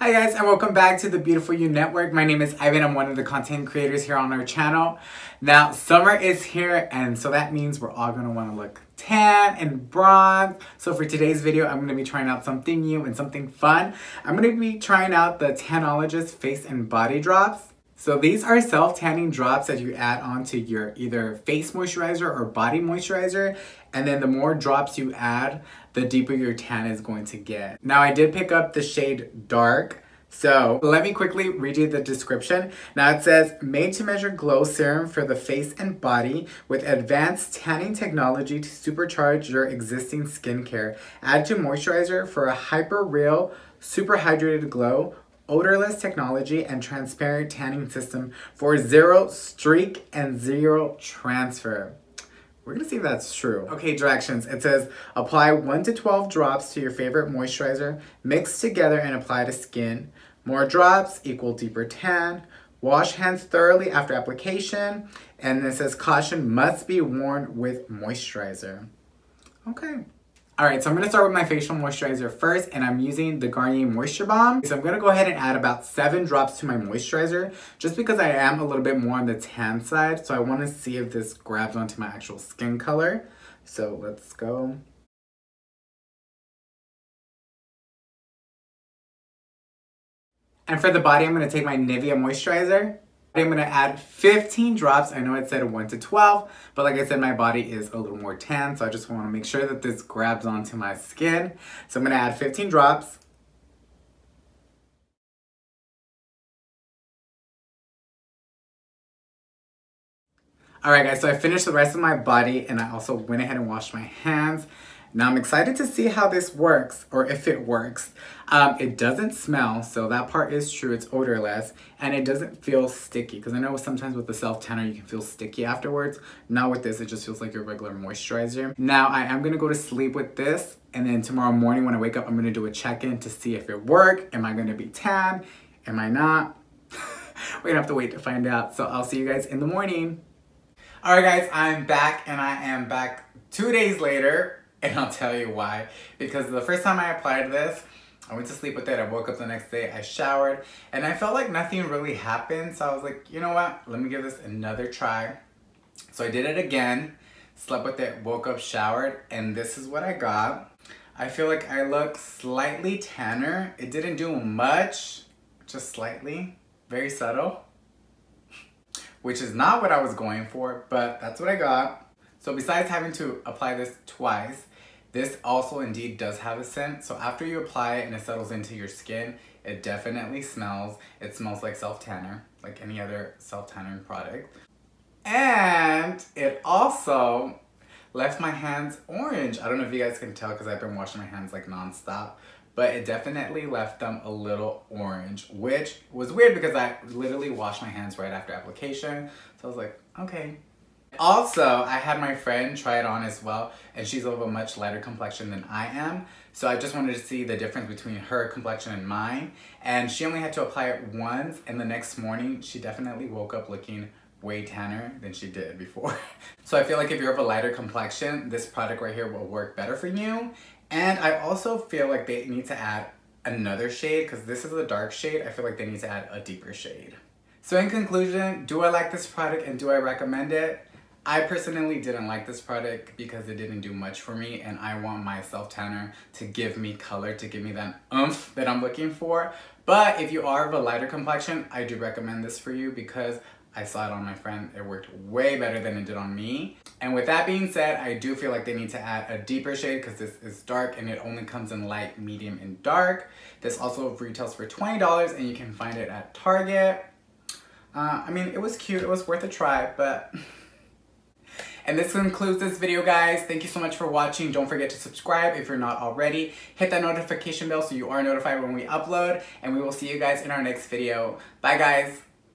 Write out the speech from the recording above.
Hi guys and welcome back to the BeautifulU Network. My name is Ivan. I'm one of the content creators here on our channel. Now summer is here and so that means we're all gonna wanna look tan and bronze. So for today's video, I'm gonna be trying out something new and something fun. I'm gonna be trying out the Tanologist Face and Body Drops. So these are self-tanning drops that you add onto your either face moisturizer or body moisturizer. And then the more drops you add, the deeper your tan is going to get. Now I did pick up the shade Dark. So let me quickly read you the description. Now it says, made to measure glow serum for the face and body with advanced tanning technology to supercharge your existing skincare. Add to moisturizer for a hyper real, super hydrated glow odorless technology and transparent tanning system for zero streak and zero transfer. We're gonna see if that's true. Okay, directions. It says apply 1 to 12 drops to your favorite moisturizer, mix together and apply to skin. More drops equal deeper tan. Wash hands thoroughly after application. And it says caution must be worn with moisturizer. Okay. All right, so I'm gonna start with my facial moisturizer first, and I'm using the Garnier Moisture Bomb. So I'm gonna go ahead and add about seven drops to my moisturizer, just because I am a little bit more on the tan side, so I wanna see if this grabs onto my actual skin color. So let's go. And for the body, I'm gonna take my Nivea moisturizer. I'm gonna add 15 drops. I know it said 1 to 12, but like I said, my body is a little more tan, so I just wanna make sure that this grabs onto my skin. So I'm gonna add 15 drops. Alright guys, so I finished the rest of my body and I also went ahead and washed my hands. Now I'm excited to see how this works, or if it works. Um, it doesn't smell, so that part is true, it's odorless, and it doesn't feel sticky, because I know sometimes with the self-tanner you can feel sticky afterwards. Not with this, it just feels like your regular moisturizer. Now I am gonna go to sleep with this, and then tomorrow morning when I wake up, I'm gonna do a check-in to see if it worked. Am I gonna be tan? Am I not? We're gonna have to wait to find out, so I'll see you guys in the morning. Alright guys, I'm back, and I am back two days later and I'll tell you why. Because the first time I applied this, I went to sleep with it, I woke up the next day, I showered, and I felt like nothing really happened. So I was like, you know what, let me give this another try. So I did it again, slept with it, woke up, showered, and this is what I got. I feel like I look slightly tanner. It didn't do much, just slightly, very subtle, which is not what I was going for, but that's what I got. So besides having to apply this twice, this also indeed does have a scent. So after you apply it and it settles into your skin, it definitely smells. It smells like self-tanner, like any other self-tanning product. And it also left my hands orange. I don't know if you guys can tell because I've been washing my hands like nonstop, but it definitely left them a little orange, which was weird because I literally washed my hands right after application. So I was like, okay, also, I had my friend try it on as well, and she's of a much lighter complexion than I am. So I just wanted to see the difference between her complexion and mine. And she only had to apply it once, and the next morning, she definitely woke up looking way tanner than she did before. so I feel like if you're of a lighter complexion, this product right here will work better for you. And I also feel like they need to add another shade, because this is a dark shade. I feel like they need to add a deeper shade. So in conclusion, do I like this product and do I recommend it? I personally didn't like this product because it didn't do much for me and I want my self tanner to give me color, to give me that oomph that I'm looking for. But if you are of a lighter complexion, I do recommend this for you because I saw it on my friend. It worked way better than it did on me. And with that being said, I do feel like they need to add a deeper shade because this is dark and it only comes in light, medium, and dark. This also retails for $20 and you can find it at Target. Uh, I mean, it was cute. It was worth a try, but And this concludes this video, guys. Thank you so much for watching. Don't forget to subscribe if you're not already. Hit that notification bell so you are notified when we upload. And we will see you guys in our next video. Bye, guys.